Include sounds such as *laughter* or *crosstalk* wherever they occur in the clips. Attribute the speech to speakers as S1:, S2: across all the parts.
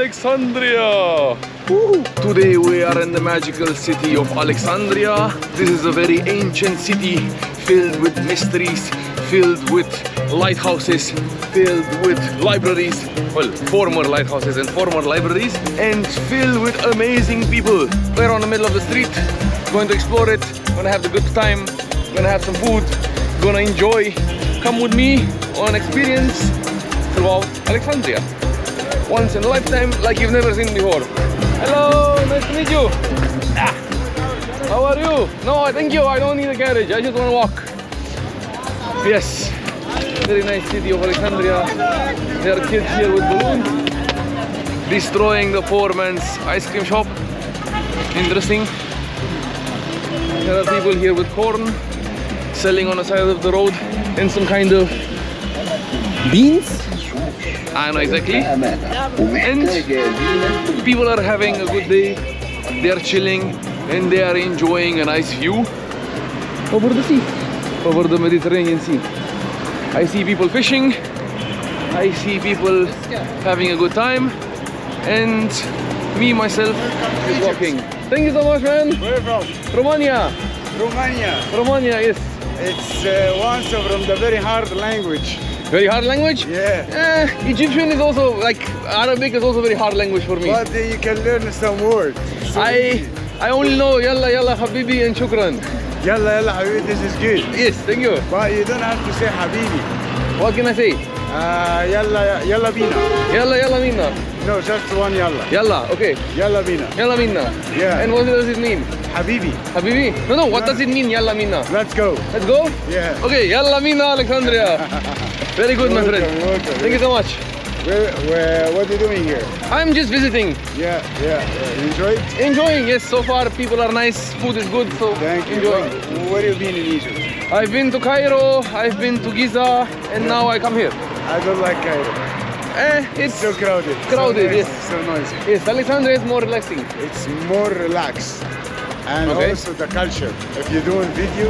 S1: Alexandria! Woo. Today we are in the magical city of Alexandria. This is a very ancient city filled with mysteries, filled with lighthouses, filled with libraries, well, former lighthouses and former libraries, and filled with amazing people. We're on the middle of the street, going to explore it, gonna have a good time, gonna have some food, gonna enjoy. Come with me on an experience throughout Alexandria. Once in a lifetime, like you've never seen before. Hello, nice to meet you. Ah, how are you? No, thank you. I don't need a carriage. I just want to walk. Yes, very nice city of Alexandria. There are kids here with balloons, destroying the poor man's ice cream shop. Interesting. There are people here with corn, selling on the side of the road, and some kind of beans. I don't know exactly. And people are having a good day. They are chilling and they are enjoying a nice view over the sea, over the Mediterranean Sea. I see people fishing. I see people having a good time. And me, myself, is walking. Thank you so much, man.
S2: Where from?
S1: Romania.
S2: Romania.
S1: Romania, yes.
S2: It's uh, one from the very hard language.
S1: Very hard language?
S2: Yeah.
S1: Eh, Egyptian is also like Arabic is also very hard language for me.
S2: But uh, you can learn some words. So
S1: I
S2: easy.
S1: I only know yalla yalla habibi and shukran.
S2: Yalla yalla habibi, this is good.
S1: Yes, thank you.
S2: But you don't have to say habibi.
S1: What can I say?
S2: Uh, yalla yalla bina.
S1: Yalla yalla minna.
S2: No, just one yalla.
S1: Yalla, okay.
S2: Yalla bina.
S1: Yalla minna.
S2: Yeah.
S1: And what does it mean?
S2: Habibi.
S1: Habibi? No, no, what does it mean yalla minna?
S2: Let's go.
S1: Let's go?
S2: Yeah.
S1: Okay, yalla minna Alexandria. *laughs* Very good, my friend.
S2: Welcome.
S1: Thank you so much.
S2: Where, where, what are you doing here?
S1: I'm just visiting.
S2: Yeah, yeah, yeah. Enjoy it?
S1: Enjoying, yes, so far people are nice, food is good, so
S2: Thank you.
S1: enjoying.
S2: Where, where have you been in Egypt?
S1: I've been to Cairo, I've been to Giza, and now I come here.
S2: I don't like Cairo.
S1: Eh, it's
S2: So crowded.
S1: Crowded,
S2: so noisy,
S1: yes.
S2: So noisy.
S1: yes, Alexandria is more relaxing.
S2: It's more relaxed. And
S1: Okay.
S2: also the culture. If you're doing video,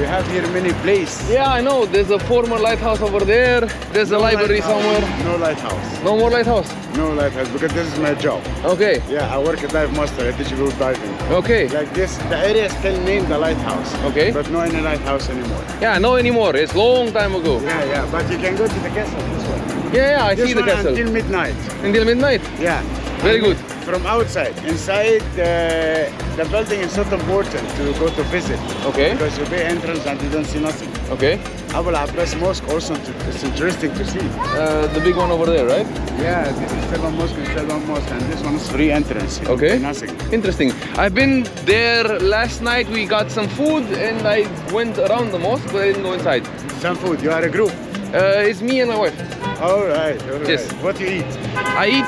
S2: we have here many places.
S1: Yeah, I know. There's a former lighthouse over there. There's a library somewhere.
S2: No lighthouse.
S1: No more lighthouse.
S2: No lighthouse because this is my job.
S1: Okay.
S2: Yeah, I work at Dive Master. I teach people diving.
S1: Okay.
S2: Like this, the area is still named the lighthouse.
S1: Okay.
S2: But no any lighthouse anymore.
S1: Yeah, no anymore. It's long time ago.
S2: Yeah, yeah. But you can go to the castle. This one.
S1: Yeah, yeah, I
S2: This
S1: see the castle.
S2: until midnight.
S1: Until midnight.
S2: Yeah.
S1: Very good.
S2: From outside, inside uh, the building is not important to go to visit
S1: Okay.
S2: because you pay entrance and you don't see nothing.
S1: Okay.
S2: Abu Abbas Mosque also it's interesting to see.
S1: Uh, the big one over there, right?
S2: Yeah, this is Selvan Mosque and Selvan Mosque and this one is free entrance.
S1: Okay.
S2: Nothing.
S1: Interesting. I've been there last night. We got some food and I went around the mosque, but I didn't go inside.
S2: Some food. You are a group.
S1: Uh, it's me and my wife.
S2: All right. All right.
S1: Yes.
S2: What do you eat?
S1: I eat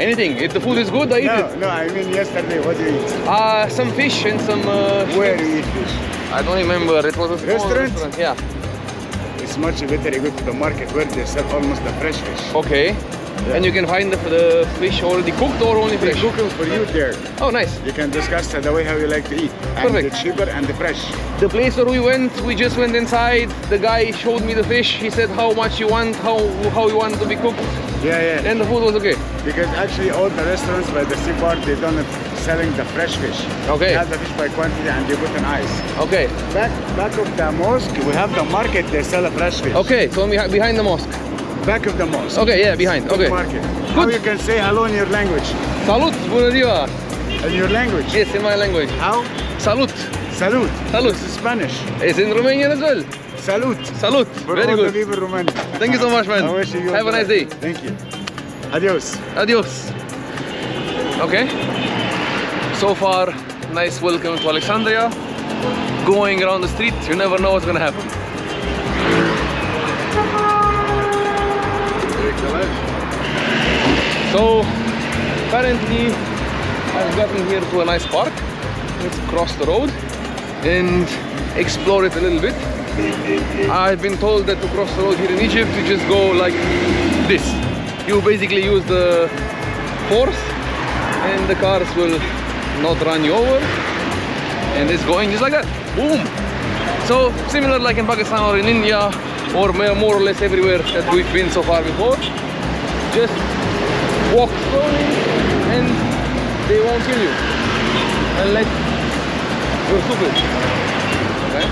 S1: anything. If the food is good, I eat
S2: no,
S1: it.
S2: no. I mean yesterday. What did you eat?
S1: Uh, some fish and some. Uh,
S2: Where
S1: shrimps.
S2: you eat fish?
S1: I don't remember. It was a small
S2: Restaurant?
S1: Yeah.
S2: It's much better you go to the market where they sell almost the fresh fish.
S1: Okay. And you can find the, the fish already cooked or only
S2: They
S1: fresh.
S2: cook them for you there.
S1: Oh, nice.
S2: You can discuss the way how you like to eat. And
S1: Perfect.
S2: the cheaper and the fresh.
S1: The place where we went, we just went inside. The guy showed me the fish. He said how much you want, how how you want it to be cooked,
S2: Yeah, yeah.
S1: and the food was okay.
S2: Because actually all the restaurants by the seaport, they don't selling the fresh fish.
S1: Okay.
S2: They have the fish by quantity and they put on ice.
S1: Okay.
S2: Back back of the mosque, we have the market, they sell a fresh fish.
S1: Okay. So behi- behind the mosque.
S2: Back of the mosque.
S1: Okay. Yeah, behind. Okay.
S2: Market. How you can say hello in your language?
S1: Salut. Bună ziua.
S2: In your language?
S1: Yes, in my language.
S2: How?
S1: Salut. Salut.
S2: This is Spanish.
S1: It's in Romanian as well.
S2: Salud.
S1: Salut.
S2: For
S1: Very good. Thank you so much, man. *laughs*
S2: I wish you
S1: Have a nice day.
S2: Thank you. Adios.
S1: Adios. Okay. So far, nice welcome to Alexandria. Going around the street, you never know what's gonna happen. So, currently, I've gotten here to a nice park. Let's cross the road and explore it a little bit. I've been told that to cross the road here in Egypt, you just go like this. You basically use the force and the cars will not run you over and it's going just like that boom so similar like in Pakistan or in India or more or less everywhere that we've been so far before just walk slowly and they won't kill you unless you're stupid. Okay?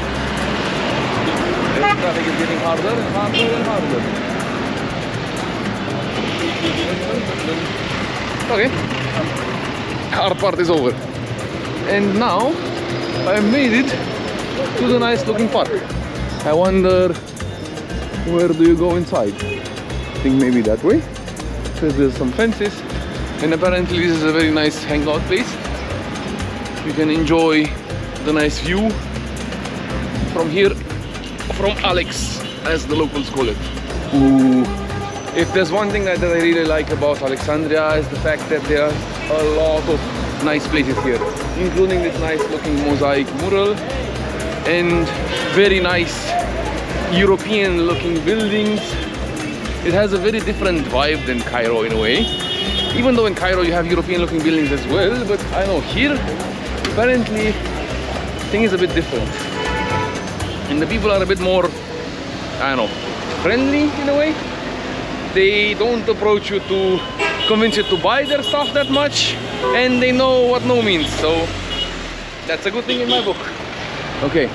S1: Traffic is getting harder and harder and harder. Okay. Our part is over. And now I made it to the nice looking park. I wonder where do you go inside? I think maybe that way. Because there's some fences. And apparently this is a very nice hangout place. You can enjoy the nice view from here, from Alex, as the locals call it. Ooh. If there's one thing that I really like about Alexandria is the fact that there are a lot of nice places here, including this nice looking mosaic mural and very nice European looking buildings. It has a very different vibe than Cairo in a way. Even though in Cairo you have European looking buildings as well, but I know here apparently thing is a bit different. And the people are a bit more, I don't know, friendly in a way. They don't approach you to convince you to buy their stuff that much and they know what no means. So that's a good thing in my book. Okay,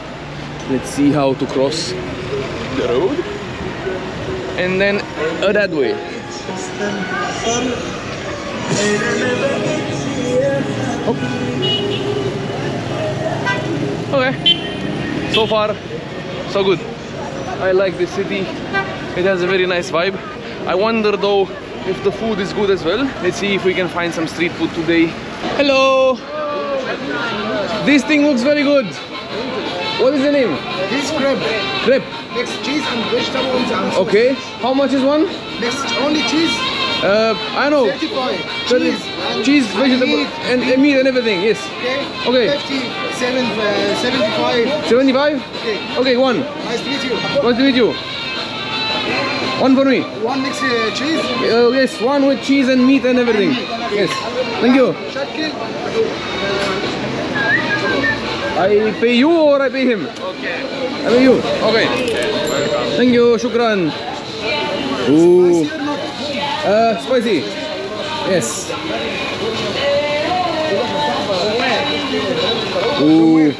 S1: let's see how to cross the road and then uh, that way. Oh. Okay, so far so good. I like the city. It has a very nice vibe. I wonder though if the food is good as well. Let's see if we can find some street food today. Hello! This thing looks very good. What is the name?
S3: This is crab.
S1: Crepe.
S3: Next cheese and vegetables and sauce.
S1: Okay. How much is one?
S3: Next only cheese.
S1: Uh, I know.
S3: 35.
S1: Thirty-
S3: Cheese. and-
S1: cheese,
S3: and
S1: vegetable,
S3: meat.
S1: and, and meat and everything. Yes.
S3: Okay.
S1: Okay.
S3: 50, seven, uh, 75.
S1: 75?
S3: Okay.
S1: Okay, one.
S3: Nice to meet you.
S1: Nice to meet you. One for me.
S3: One mix uh, cheese.
S1: Uh, yes, one with cheese and meat and everything. Yes. Thank you. I pay you or I pay him? Okay. I pay you. Okay. Thank you. Shukran. Ooh.
S3: Spicy?
S1: Uh, spicy. Yes. Ooh.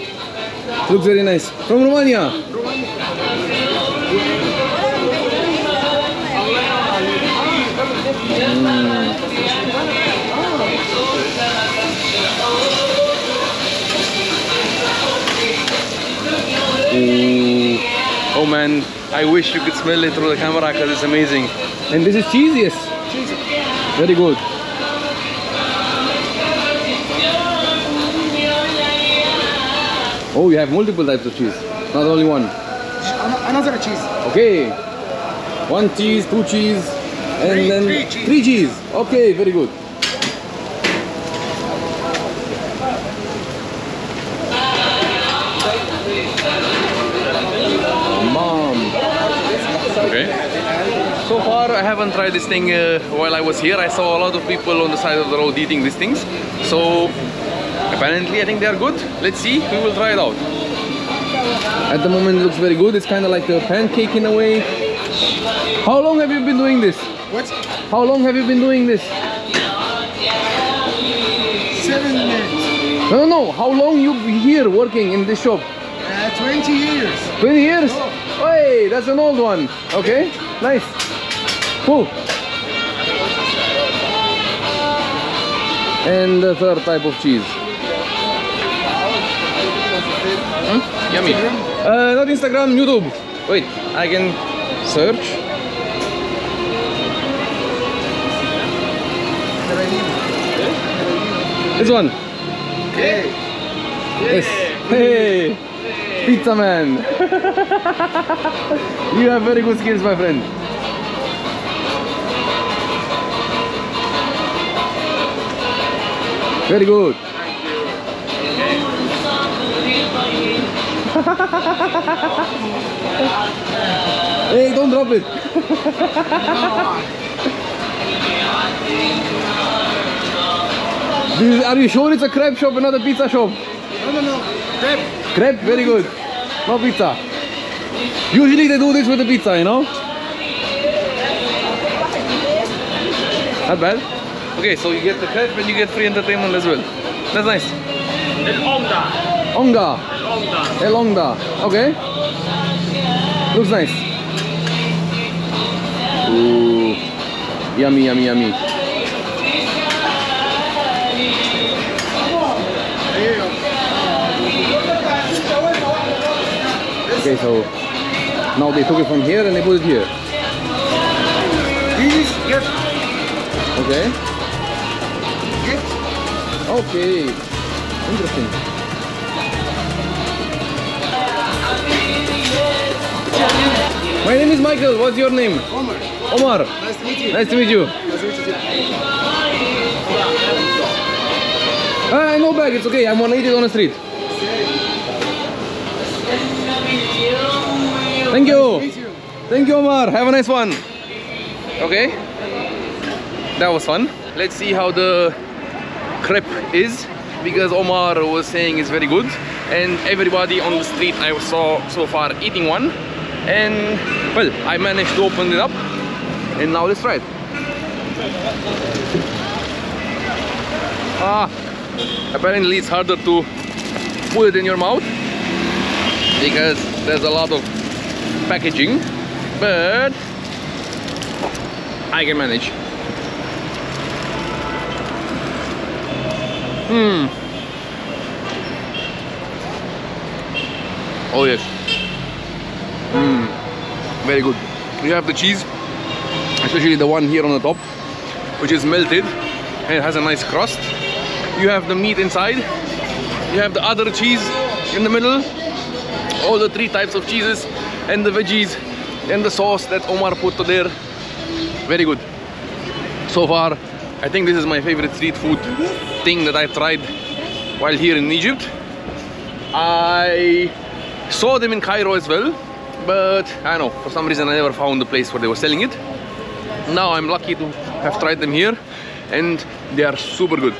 S1: Looks very nice. From Romania. Man, I wish you could smell it through the camera because it's amazing. And this is cheese, yes? Very good. Oh, you have multiple types of cheese, not only one.
S3: Another cheese.
S1: Okay. One cheese, two cheese, and
S3: Three-
S1: then
S3: three cheese.
S1: three cheese. Okay, very good. Mom. Okay. So far, I haven't tried this thing uh, while I was here. I saw a lot of people on the side of the road eating these things. So apparently, I think they are good. Let's see. We will try it out. At the moment, it looks very good. It's kind of like a pancake in a way. How long have you been doing this?
S3: What?
S1: How long have you been doing this?
S3: Seven minutes.
S1: No, no, no. How long you be here working in this shop?
S3: Uh, 20 years.
S1: 20 years? Hey, that's an old one. Okay, nice. Cool. And the third type of cheese. Hmm? Yummy. Uh, not Instagram, YouTube. Wait, I can search. This one.
S3: Okay.
S1: Yes. Hey, pizza man. *laughs* you have very good skills, my friend. Very good. *laughs* hey, don't drop it. Is- are you sure it's a crepe shop and not a pizza shop?
S3: No, no, no. Crab.
S1: Crepe, very good. No pizza. Usually they do this with the pizza, you know? Not bad. Okay, so you get the crepe and you get free entertainment as well. That's nice.
S2: Onda.
S1: Onga.
S2: Onda.
S1: El Ongda. Okay. Looks nice. Ooh. Yummy, yummy, yummy. Okay, so now they took it from here and they put it here.
S3: This is.
S1: Okay. Okay. Interesting. My name is Michael. What's your name?
S3: Omar.
S1: Omar.
S3: Nice to meet you.
S1: Nice to meet you.
S3: Nice to meet you.
S1: Ah, no bag. It's okay. I'm gonna eat it on the street. Thank you. Thank you, Omar. Have a nice one. Okay. That was fun. Let's see how the crepe is because Omar was saying it's very good and everybody on the street I saw so far eating one and well I managed to open it up and now let's try it. Ah, apparently it's harder to put it in your mouth because there's a lot of packaging but I can manage hmm. Oh yes. Hmm. Very good. You have the cheese especially the one here on the top which is melted and it has a nice crust. You have the meat inside. You have the other cheese in the middle. All the three types of cheeses and the veggies and the sauce that Omar put there. Very good. So far I think this is my favorite street food thing that I tried while here in Egypt. I saw them in Cairo as well but I don't know for some reason I never found the place where they were selling it. Now I'm lucky to have tried them here and they are super good.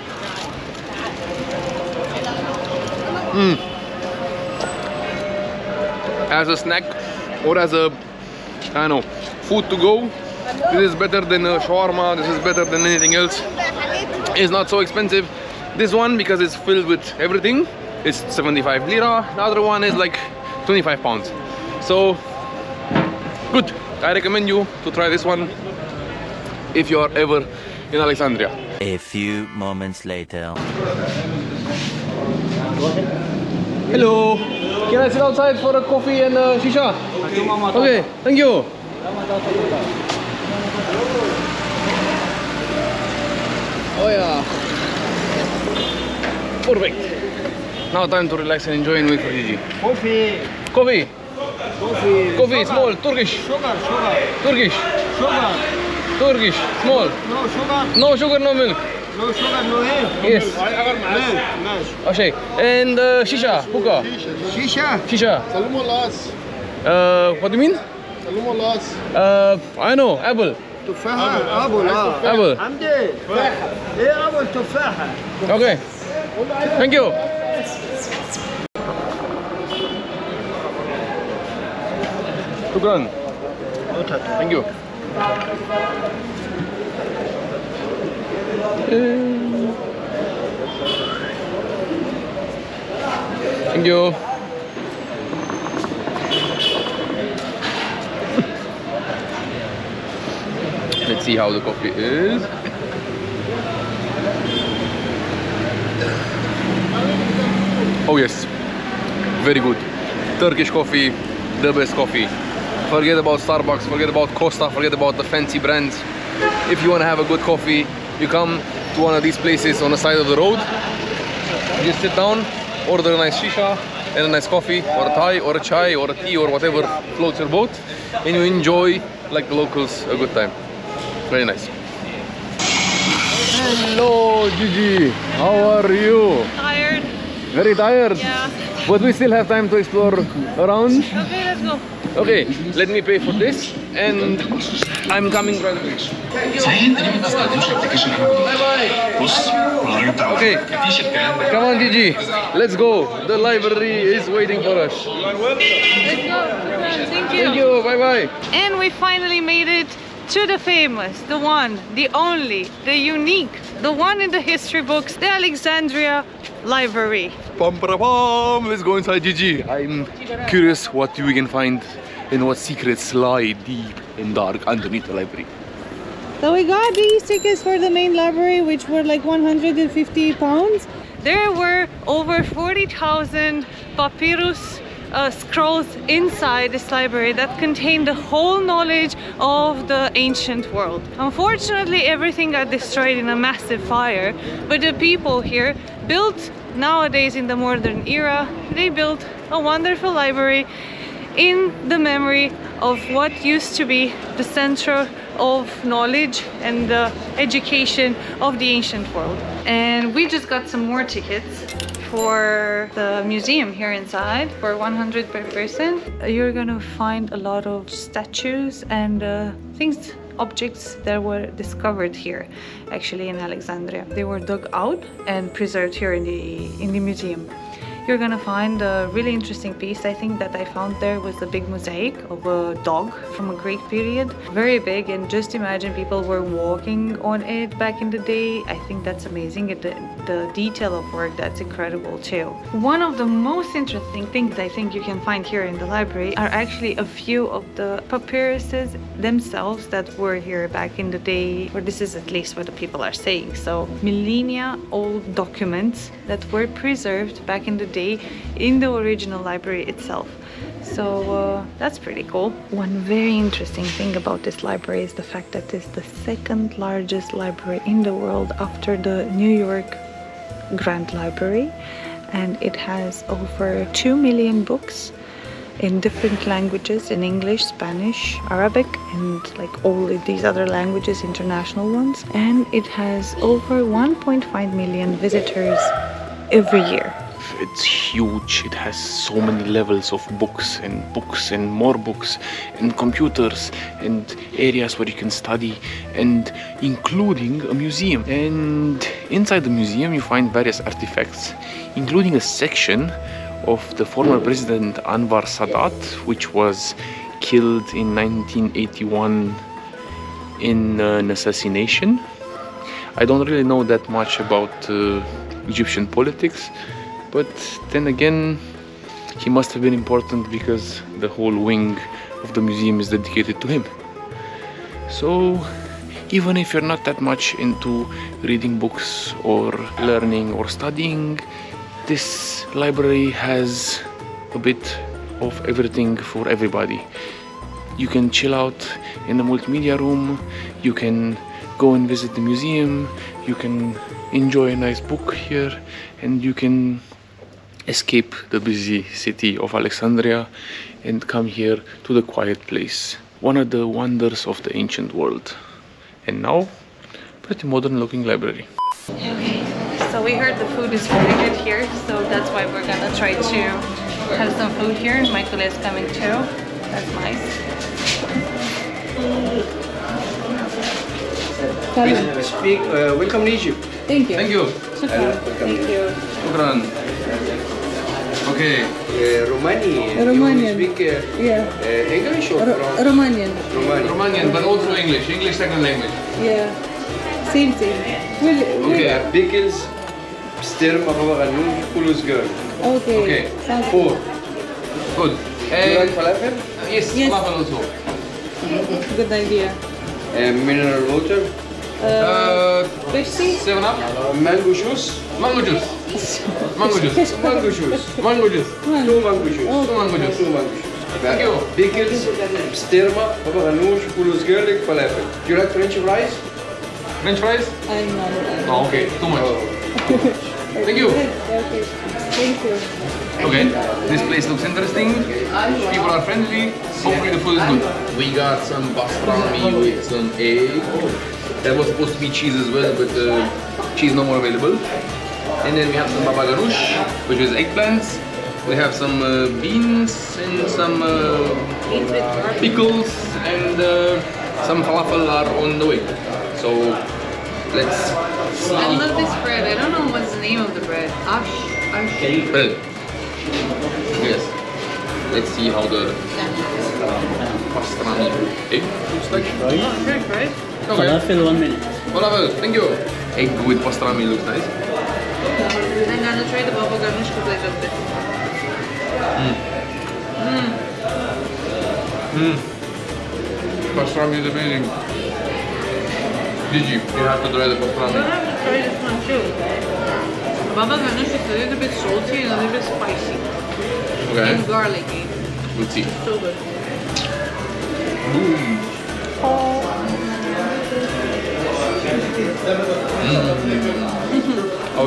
S1: Hmm. As a snack or as a I don't know food to go this is better than a shawarma this is better than anything else. It's not so expensive. This one because it's filled with everything is 75 lira. The other one is like 25 pounds. So good. I recommend you to try this one if you are ever in Alexandria.
S4: A few moments later.
S1: hello. Can I sit outside for a coffee and a shisha? Okay thank you Oh yeah. Perfect. Now time to relax and enjoy and wait for Gigi.
S3: Coffee.
S1: Coffee.
S3: Coffee.
S1: Coffee. Small. Turkish.
S3: Sugar. Sugar.
S1: Turkish.
S3: Sugar.
S1: Turkish. Small.
S3: No sugar.
S1: No sugar. No milk.
S3: No sugar. No milk.
S1: Yes.
S3: Milk.
S1: Okay. And uh, shisha. Puka.
S3: Shisha.
S1: Shisha.
S5: Salam
S1: Uh, what do you mean?
S5: Salam
S1: Uh, I know. Apple.
S3: تفاحة. أبو لا.
S1: Apple.
S3: حمدي. إيه أبو التفاحة.
S1: Okay. Thank you. Shukran. Thank you. Thank you. See how the coffee is. Oh yes, very good. Turkish coffee, the best coffee. Forget about Starbucks, forget about Costa, forget about the fancy brands. If you want to have a good coffee, you come to one of these places on the side of the road. You just sit down, order a nice shisha and a nice coffee, or a Thai, or a chai, or a tea, or whatever floats your boat, and you enjoy, like the locals, a good time. Very nice. Hello, Gigi. How are you?
S6: Tired.
S1: Very tired?
S6: Yeah.
S1: But we still have time to explore around.
S6: Okay, let's go.
S1: Okay, let me pay for this and I'm coming right away. Okay, come on Gigi, let's go. The library is waiting for us.
S6: Let's go, thank you.
S1: Thank you, bye bye.
S6: And we finally made it
S7: to the famous, the one, the only, the unique, the one in the history books, the Alexandria Library.
S1: Bum, ba, bum. Let's go inside Gigi. I'm curious what we can find and what secrets lie deep and dark underneath the library.
S7: So we got these tickets for the main library, which were like 150 pounds. There were over 40,000 papyrus uh, scrolls inside this library that contain the whole knowledge of the ancient world. Unfortunately, everything got destroyed in a massive fire, but the people here built nowadays in the modern era, they built a wonderful library in the memory of what used to be the center of knowledge and the education of the ancient world. And we just got some more tickets for the museum here inside for 100 per person. You're gonna find a lot of statues and uh, things objects that were discovered here actually in Alexandria. They were dug out and preserved here in the in the museum you're gonna find a really interesting piece I think that I found there was a big mosaic of a dog from a Greek period. Very big and just imagine people were walking on it back in the day. I think that's amazing the, the detail of work that's incredible too. One of the most interesting things I think you can find here in the library are actually a few of the papyruses themselves that were here back in the day or this is at least what the people are saying. So millennia old documents that were preserved back in the day in the original library itself. So uh, that's pretty cool. One very interesting thing about this library is the fact that it's the second largest library in the world after the New York Grand Library and it has over 2 million books in different languages in English, Spanish, Arabic, and like all these other languages, international ones. And it has over 1.5 million visitors every year.
S1: It's huge. It has so many levels of books and books and more books and computers and areas where you can study and including a museum. And inside the museum you find various artifacts, including a section of the former president Anwar Sadat, which was killed in 1981 in an assassination. I don't really know that much about uh, Egyptian politics, but then again, he must have been important because the whole wing of the museum is dedicated to him. So, even if you're not that much into reading books or learning or studying, this library has a bit of everything for everybody. You can chill out in the multimedia room, you can go and visit the museum, you can enjoy a nice book here, and you can escape the busy city of Alexandria and come here to the quiet place. One of the wonders of the ancient world. And now, pretty modern looking library.
S7: Okay, so we heard the food is really good here, so that's why we're gonna try to have some food here. Michael is coming too. That's nice.
S8: Speak, uh, welcome to Egypt.
S7: Thank you.
S1: Thank you.
S7: Thank you.
S1: Shukran. Okay.
S8: Uh, Romani.
S7: Romanian.
S8: You speak uh,
S7: Yeah.
S8: uh, English or Fran-
S7: Romanian.
S8: Romani?
S1: Romanian, but also English. English second language.
S7: Yeah. Same thing.
S1: Okay.
S8: Pickles, stirma, baba ganoush, kulus girl.
S7: Okay.
S1: Okay.
S8: Four.
S1: Good.
S8: Do you like falafel?
S1: yes,
S7: Yes.
S1: falafel also.
S7: Good idea.
S8: Uh, mineral water.
S1: Uh,
S7: Pepsi?
S1: seven up.
S8: Uh, mango juice.
S1: Mango juice. Mango juice. *laughs*
S8: Mango juice.
S1: Mango juice.
S8: Two mango juice.
S1: Two mango juice.
S8: Two mango juice.
S1: Thank you.
S8: Pickles, stirma, baba ganoush, kulus garlic, falafel. Do you like French fries?
S1: French fries?
S7: I'm not.
S1: Oh, okay. Too much.
S8: Oh. *laughs*
S1: Thank you.
S7: Okay. Thank you.
S1: Okay. This place looks interesting. People are friendly. Hopefully the food is good. We got some pastrami with some egg. That was supposed to be cheese as well, but uh, cheese no more available. And then we have some baba ganoush, which is eggplants. We have some uh, beans and some uh, pickles and uh, some falafel are on the way. So let's see.
S7: I love this bread. I don't know what's the name of the bread. Ash. Ash.
S1: Well, yes. Let's see how the pastrami egg. Looks like.
S5: Good, right?
S1: Okay.
S2: Falafel, one minute.
S1: Falafel. Thank you. Egg with pastrami looks nice.
S5: I'm gonna try the baba ganoush because I loved it.
S1: Pastrami is amazing. Gigi, you have to try the
S5: I'm
S1: pastrami.
S5: gonna have to try this one too. Baba ganoush is a little bit salty and a little bit spicy
S1: Okay.
S5: and garlicky.
S1: We'll see.
S5: So good. Mm.
S1: Oh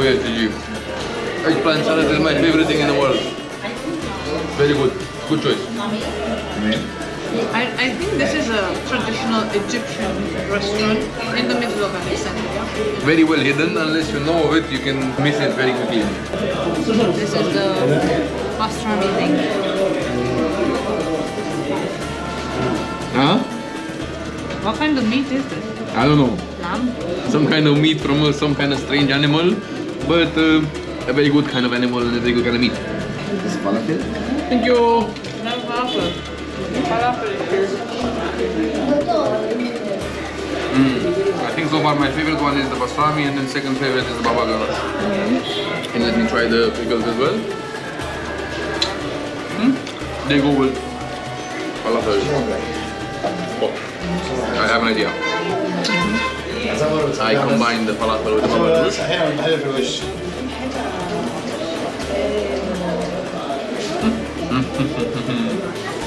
S1: yeah, Gigi. Eggplant salad is my favorite thing in the world. Very good. Good choice.
S5: I, I think this is a traditional Egyptian restaurant in the middle of Alexandria.
S1: Very well hidden. Unless you know of it, you can miss it very quickly.
S5: This is the pastrami thing.
S1: Huh?
S5: What kind of meat is this?
S1: I don't know. Some kind of meat from some kind of strange animal, but uh, a very good kind of animal and a very good kind of meat. Thank you.
S5: No falafel. Falafel is here.
S1: I think so far my favorite one is the pastrami and then second favorite is the baba ganoush. And let me try the pickles as well. Hmm? They go with falafel. Oh, I have an idea. I combine the falafel with the baba ganoush.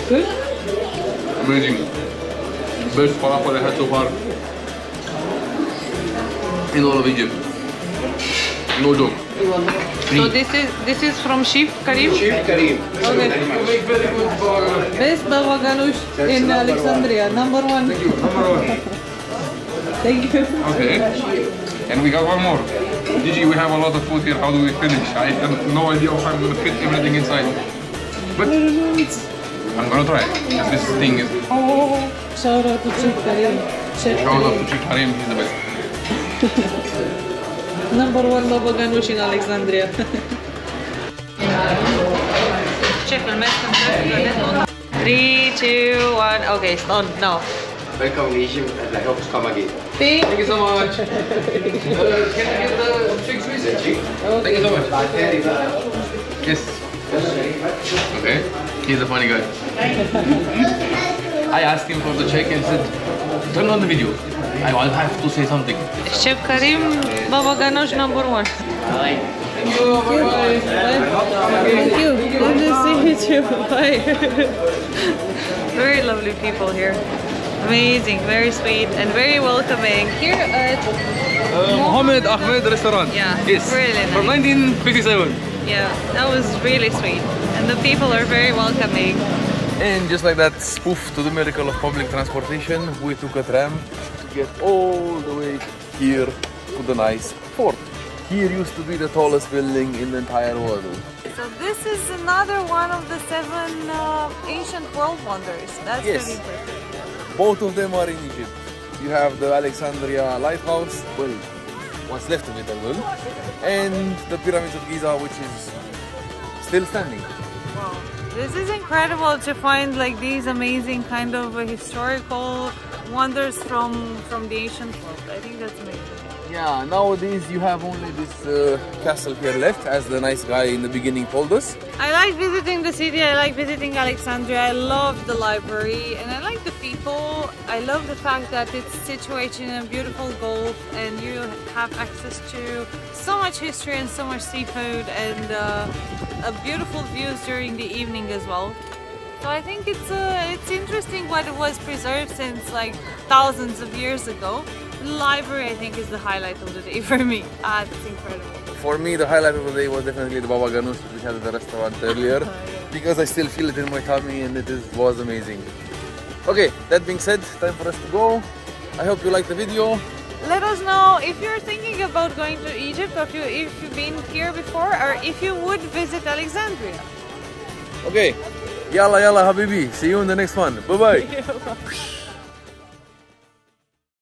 S5: Good?
S1: Amazing. Best falafel I had so far in all of Egypt. No joke.
S5: So this is this is from Chef Karim?
S1: Chef Karim.
S5: Okay.
S1: Very good.
S5: Best baba ganoush in Alexandria, number one.
S1: Thank you. Number one.
S5: Thank you.
S1: Okay. And we got one more. Gigi, we have a lot of food here. How do we finish? I have no idea if I'm going to fit everything inside. But I'm going to try. This thing is...
S5: Oh, shout out to Chief Karim.
S1: Shout out to Chief Karim. He's the best. *laughs*
S5: Number one Loboganush in Alexandria. *laughs* Chef, Three, two, one. Okay, stone. No.
S3: Welcome in Egypt and I hope to come again.
S5: Thank
S1: Thank you so much. uh, can I get the chicks *laughs* please? Thank you so much. Yes. Okay. He's a funny guy. I asked him for the check and said, turn on the video. I will have to say something.
S5: Chef Karim, baba ganoush number one.
S1: Thank you. Bye-bye.
S5: Thank you. Good to see you too. Bye. *laughs* very lovely people here. Amazing, very sweet and very welcoming. Here at
S1: Uh, Mohammed Ahmed restaurant.
S5: Yeah,
S1: Yes.
S5: really
S1: From 1957.
S5: yeah, that was really sweet. And the people are very welcoming.
S1: And just like that spoof to the miracle of public transportation, we took a tram to get all the way here to the nice fort. Here used to be the tallest building in the entire world.
S5: So this is another one of the seven uh, ancient world wonders. That's
S1: Yes.
S5: really perfect.
S1: Both of them are in Egypt. You have the Alexandria Lighthouse, well, what's left of it as well, and the Pyramids of Giza, which is still standing.
S5: Wow. This is incredible to find like these amazing kind of historical wonders from from the ancient world. I think that's amazing.
S1: Yeah, nowadays you have only this uh, castle here left, as the nice guy in the beginning told us.
S5: I like visiting the city. I like visiting Alexandria. I love the library and I like the people. I love the fact that it's situated in a beautiful gulf and you have access to so much history and so much seafood and uh, a beautiful views during the evening as well. So I think it's uh, it's interesting what it was preserved since like thousands of years ago. The library I think is the highlight of the day *laughs* for me. Ah, it's incredible.
S1: For me, the highlight of the day was definitely the baba ganoush we had at the restaurant *laughs* earlier, because I still feel it in my tummy and it is, was amazing. Okay, that being said, time for us to go. I hope you liked the video.
S5: Let us know if you're thinking about going to Egypt or if, you, if you've been here before or if you would visit Alexandria.
S1: Okay, yalla yalla habibi. See you in the next one. Bye bye. *laughs*